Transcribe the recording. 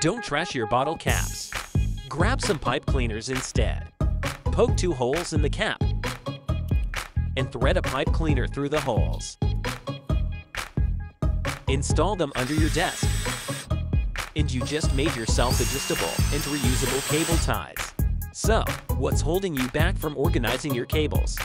Don't trash your bottle caps. Grab some pipe cleaners instead. Poke two holes in the cap and thread a pipe cleaner through the holes. Install them under your desk. And you just made yourself adjustable and reusable cable ties. So, what's holding you back from organizing your cables?